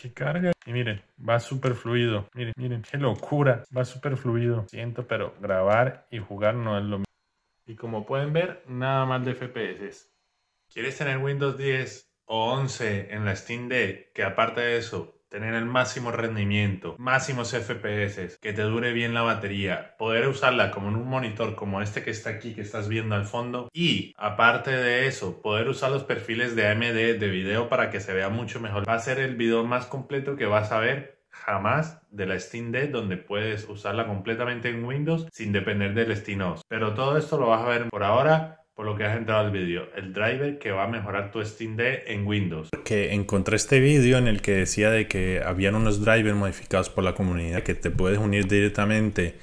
que carga. Y miren, va súper fluido. Miren, miren, qué locura. Va súper fluido. Siento, pero grabar y jugar no es lo mismo. Y como pueden ver, nada más de FPS. ¿Quieres tener Windows 10 o 11 en la Steam Deck? Que aparte de eso, tener el máximo rendimiento, máximos FPS, que te dure bien la batería, poder usarla como en un monitor como este que está aquí, que estás viendo al fondo, y aparte de eso, poder usar los perfiles de AMD de video para que se vea mucho mejor. Va a ser el video más completo que vas a ver jamás de la Steam Deck donde puedes usarla completamente en Windows sin depender del SteamOS. Pero todo esto lo vas a ver por ahora por lo que has entrado al vídeo, el driver que va a mejorar tu Steam Deck en Windows. Que encontré este vídeo en el que decía de que habían unos drivers modificados por la comunidad que te puedes unir directamente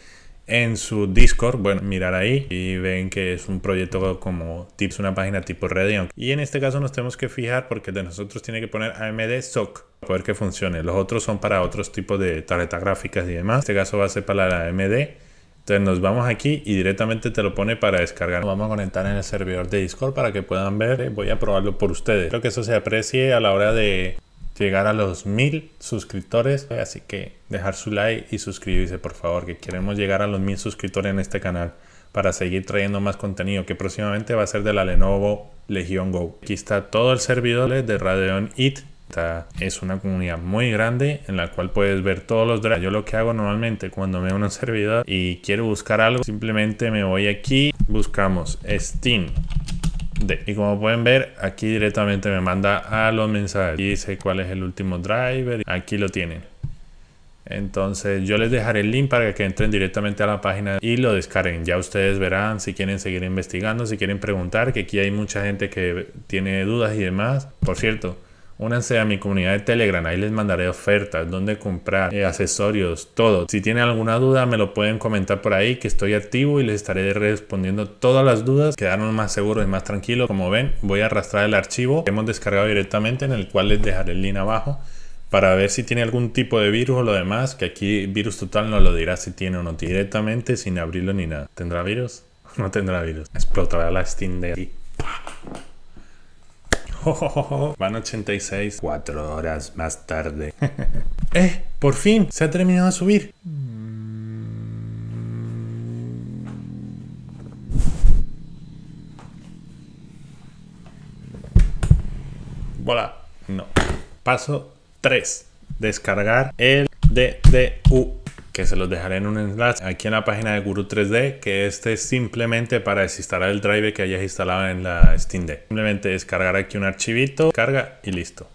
en su Discord, bueno, mirar ahí y ven que es un proyecto como tips, una página tipo Radeon. Y en este caso nos tenemos que fijar porque de nosotros tiene que poner AMD SOC para poder que funcione. Los otros son para otros tipos de tarjetas gráficas y demás. En este caso va a ser para la AMD entonces nos vamos aquí y directamente te lo pone para descargar. Nos vamos a conectar en el servidor de Discord para que puedan ver. Voy a probarlo por ustedes. Creo que eso se aprecie a la hora de llegar a los mil suscriptores. Así que dejar su like y suscribirse por favor, que queremos llegar a los mil suscriptores en este canal para seguir trayendo más contenido que próximamente va a ser de la Lenovo Legion Go. Aquí está todo el servidor de Radeon IT es una comunidad muy grande en la cual puedes ver todos los drivers. Yo lo que hago normalmente cuando me uno un servidor y quiero buscar algo, simplemente me voy aquí, buscamos Steam. De. Y como pueden ver, aquí directamente me manda a los mensajes. Dice cuál es el último driver. Aquí lo tienen. Entonces yo les dejaré el link para que entren directamente a la página y lo descarguen. Ya ustedes verán si quieren seguir investigando, si quieren preguntar, que aquí hay mucha gente que tiene dudas y demás. Por cierto, Únanse a mi comunidad de Telegram, ahí les mandaré ofertas, dónde comprar, eh, accesorios, todo. Si tienen alguna duda me lo pueden comentar por ahí que estoy activo y les estaré respondiendo todas las dudas. Quedaron más seguros y más tranquilos. Como ven, voy a arrastrar el archivo que hemos descargado directamente en el cual les dejaré el link abajo para ver si tiene algún tipo de virus o lo demás, que aquí virus total no lo dirá si tiene o no directamente sin abrirlo ni nada. ¿Tendrá virus? No tendrá virus. Explotará la Steam de aquí. Van 86, 4 horas más tarde. ¡Eh! ¡Por fin! Se ha terminado de subir. Voilà. No. Paso 3. Descargar el DDU que se los dejaré en un enlace aquí en la página de Guru 3D, que este es simplemente para desinstalar el driver que hayas instalado en la Steam Deck. Simplemente descargar aquí un archivito, carga y listo.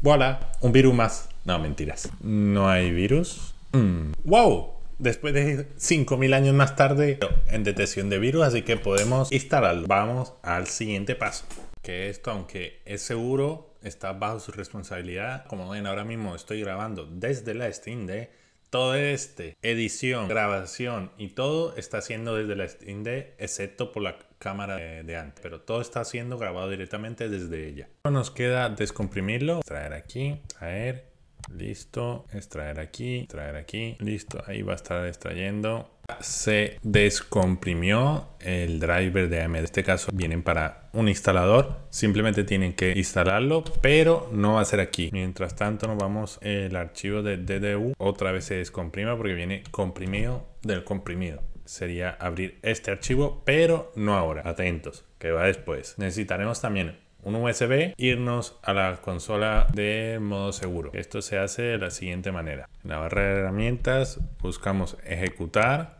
Voilà, un virus más. No, mentiras. No hay virus. Mm. ¡Wow! Después de 5000 años más tarde en detección de virus, así que podemos instalarlo. Vamos al siguiente paso. Que esto, aunque es seguro, está bajo su responsabilidad. Como ven, ahora mismo estoy grabando desde la Steam Deck todo este, edición, grabación y todo está haciendo desde la Steam excepto por la cámara de, antes. Pero todo está siendo grabado directamente desde ella. Nos queda descomprimirlo, extraer aquí, traer, listo, extraer aquí, extraer aquí, listo, ahí va a estar extrayendo se descomprimió el driver de AMD. En este caso vienen para un instalador. Simplemente tienen que instalarlo, pero no va a ser aquí. Mientras tanto nos vamos el archivo de DDU. Otra vez se descomprima porque viene comprimido del comprimido. Sería abrir este archivo, pero no ahora. Atentos, que va después. Necesitaremos también un USB, irnos a la consola de modo seguro. Esto se hace de la siguiente manera. En la barra de herramientas buscamos ejecutar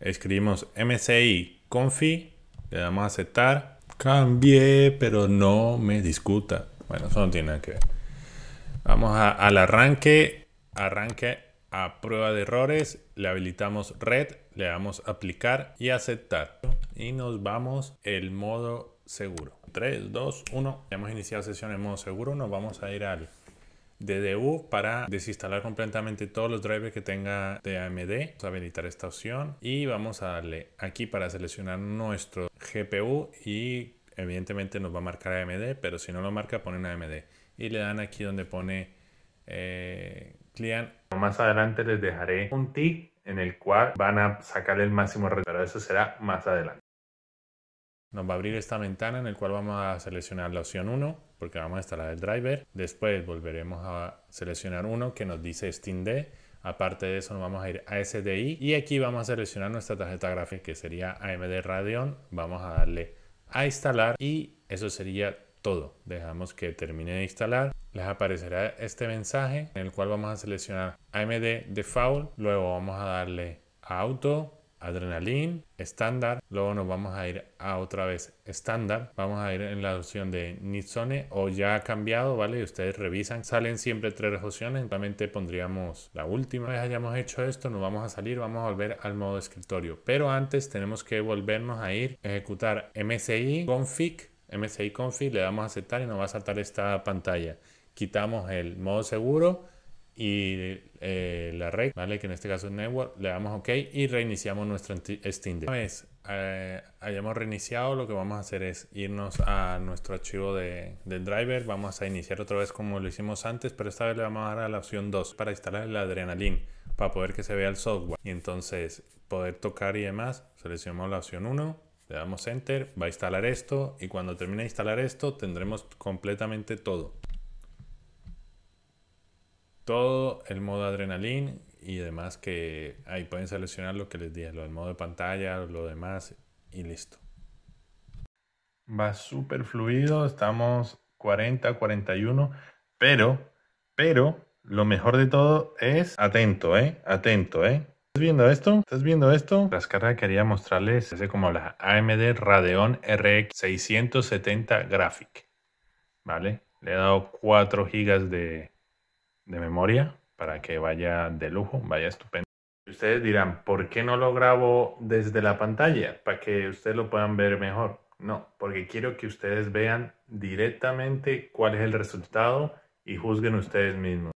escribimos mci confi, le damos a aceptar, cambié, pero no me discuta. Bueno, eso no tiene nada que ver. Vamos al arranque, arranque a prueba de errores, le habilitamos red, le damos aplicar y aceptar. Y nos vamos el modo seguro. 3, 2, 1. Ya hemos iniciado sesión en modo seguro. Nos vamos a ir al DDU para desinstalar completamente todos los drivers que tenga de AMD. Vamos a habilitar esta opción y vamos a darle aquí para seleccionar nuestro GPU y evidentemente nos va a marcar AMD, pero si no lo marca ponen AMD. Y le dan aquí donde pone eh, Client. Más adelante les dejaré un tick en el cual van a sacar el máximo, pero eso será más adelante. Nos va a abrir esta ventana en la cual vamos a seleccionar la opción 1 porque vamos a instalar el driver. Después volveremos a seleccionar uno que nos dice SteamD. Aparte de eso nos vamos a ir a SDI y aquí vamos a seleccionar nuestra tarjeta gráfica que sería AMD Radeon. Vamos a darle a instalar y eso sería todo. Dejamos que termine de instalar. Les aparecerá este mensaje en el cual vamos a seleccionar AMD Default. Luego vamos a darle a Auto, Adrenaline, estándar. Luego nos vamos a ir a otra vez estándar. Vamos a ir en la opción de Nitsone o ya ha cambiado, ¿vale? Y ustedes revisan. Salen siempre tres opciones. Realmente pondríamos la última vez hayamos hecho esto. Nos vamos a salir, vamos a volver al modo escritorio. Pero antes tenemos que volvernos a ir, ejecutar MSI config. MSI config, le damos a aceptar y nos va a saltar esta pantalla. Quitamos el modo seguro y eh, la red, ¿vale? que en este caso es network, le damos OK y reiniciamos nuestro Steam. Una vez eh, hayamos reiniciado, lo que vamos a hacer es irnos a nuestro archivo de, del driver. Vamos a iniciar otra vez como lo hicimos antes, pero esta vez le vamos a dar a la opción 2 para instalar el Adrenaline, para poder que se vea el software. Y entonces poder tocar y demás, seleccionamos la opción 1, le damos Enter, va a instalar esto y cuando termine de instalar esto tendremos completamente todo todo el modo adrenalina y demás que ahí pueden seleccionar lo que les dije, lo del modo de pantalla, lo demás y listo. Va súper fluido, estamos 40, 41, pero, pero, lo mejor de todo es atento, ¿eh? Atento, ¿eh? ¿Estás viendo esto? ¿Estás viendo esto? Las cargas que quería mostrarles es como la AMD Radeon RX 670 Graphic, ¿vale? Le he dado 4 GB de, de memoria para que vaya de lujo, vaya estupendo. Ustedes dirán, ¿por qué no lo grabo desde la pantalla? Para que ustedes lo puedan ver mejor. No, porque quiero que ustedes vean directamente cuál es el resultado y juzguen ustedes mismos.